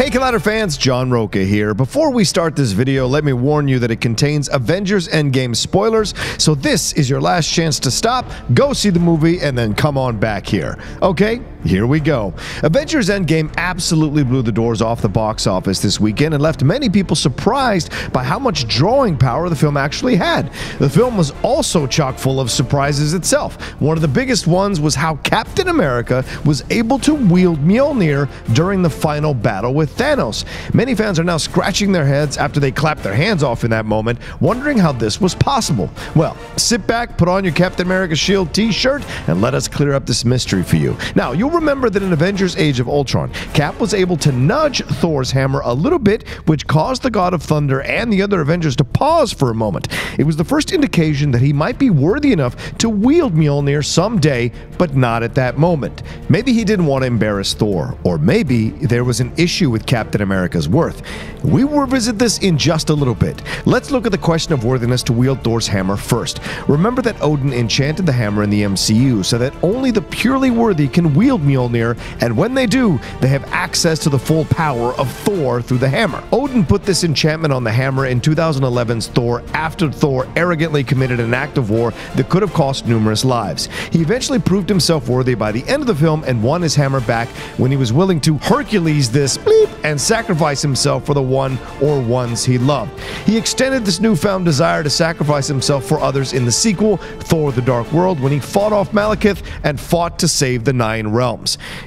Hey Collider fans, John Rocha here. Before we start this video, let me warn you that it contains Avengers Endgame spoilers, so this is your last chance to stop, go see the movie, and then come on back here. Okay, here we go. Avengers Endgame absolutely blew the doors off the box office this weekend and left many people surprised by how much drawing power the film actually had. The film was also chock full of surprises itself. One of the biggest ones was how Captain America was able to wield Mjolnir during the final battle with Thanos. Many fans are now scratching their heads after they clapped their hands off in that moment, wondering how this was possible. Well, sit back, put on your Captain America Shield t shirt, and let us clear up this mystery for you. Now, you'll remember that in Avengers Age of Ultron, Cap was able to nudge Thor's hammer a little bit, which caused the God of Thunder and the other Avengers to pause for a moment. It was the first indication that he might be worthy enough to wield Mjolnir someday, but not at that moment. Maybe he didn't want to embarrass Thor, or maybe there was an issue with Captain America's worth. We will revisit this in just a little bit. Let's look at the question of worthiness to wield Thor's hammer first. Remember that Odin enchanted the hammer in the MCU so that only the purely worthy can wield Mjolnir, and when they do, they have access to the full power of Thor through the hammer. Odin put this enchantment on the hammer in 2011's Thor after Thor arrogantly committed an act of war that could have cost numerous lives. He eventually proved himself worthy by the end of the film and won his hammer back when he was willing to Hercules this bleep and sacrifice himself for the one or ones he loved. He extended this newfound desire to sacrifice himself for others in the sequel, Thor the Dark World, when he fought off Malekith and fought to save the Nine Realms.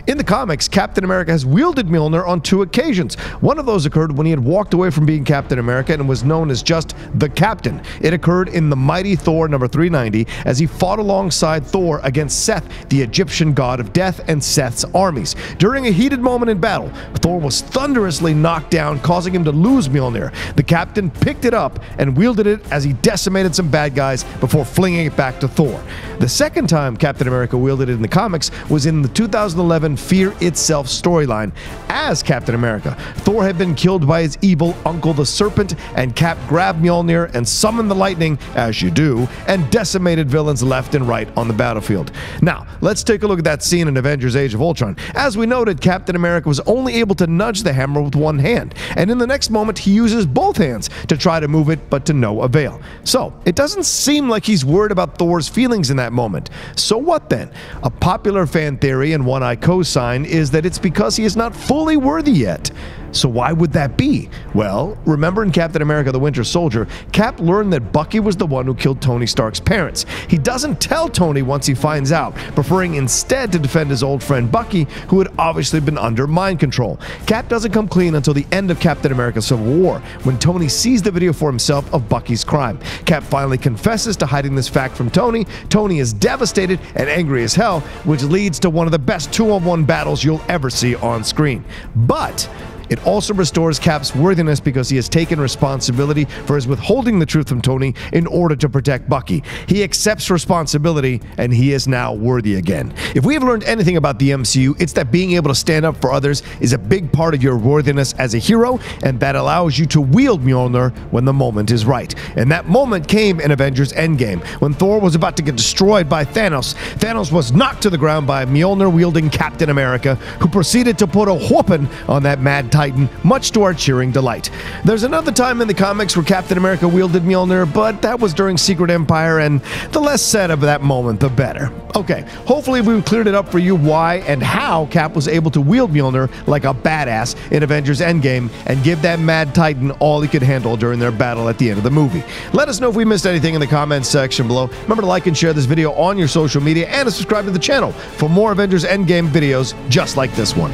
In the comics, Captain America has wielded Mjolnir on two occasions. One of those occurred when he had walked away from being Captain America and was known as just the Captain. It occurred in the Mighty Thor number 390 as he fought alongside Thor against Seth, the Egyptian god of death, and Seth's armies. During a heated moment in battle, Thor was thunderously knocked down, causing him to lose Mjolnir. The captain picked it up and wielded it as he decimated some bad guys before flinging it back to Thor. The second time Captain America wielded it in the comics was in the 2011 Fear Itself storyline as Captain America. Thor had been killed by his evil uncle the Serpent, and Cap grabbed Mjolnir and summoned the lightning, as you do, and decimated villains left and right on the battlefield. Now, let's take a look at that scene in Avengers Age of Ultron. As we noted, Captain America was only able to nudge the hammer with one hand, and in the next moment, he uses both hands to try to move it, but to no avail. So, it doesn't seem like he's worried about Thor's feelings in that moment. So, what then? A popular fan theory, and one I co sign, is that it's because he is not fully worthy yet. So why would that be? Well, remember in Captain America the Winter Soldier, Cap learned that Bucky was the one who killed Tony Stark's parents. He doesn't tell Tony once he finds out, preferring instead to defend his old friend Bucky, who had obviously been under mind control. Cap doesn't come clean until the end of Captain America Civil War, when Tony sees the video for himself of Bucky's crime. Cap finally confesses to hiding this fact from Tony. Tony is devastated and angry as hell, which leads to one of the best two-on-one battles you'll ever see on screen. But it also restores Cap's worthiness because he has taken responsibility for his withholding the truth from Tony in order to protect Bucky. He accepts responsibility and he is now worthy again. If we have learned anything about the MCU, it's that being able to stand up for others is a big part of your worthiness as a hero and that allows you to wield Mjolnir when the moment is right. And that moment came in Avengers Endgame when Thor was about to get destroyed by Thanos. Thanos was knocked to the ground by Mjolnir wielding Captain America who proceeded to put a whooping on that mad Titan, much to our cheering delight. There's another time in the comics where Captain America wielded Mjolnir, but that was during Secret Empire, and the less said of that moment, the better. Okay, hopefully we've cleared it up for you why and how Cap was able to wield Mjolnir like a badass in Avengers Endgame and give that mad Titan all he could handle during their battle at the end of the movie. Let us know if we missed anything in the comments section below. Remember to like and share this video on your social media and to subscribe to the channel for more Avengers Endgame videos just like this one.